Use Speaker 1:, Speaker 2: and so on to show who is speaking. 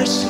Speaker 1: mercy.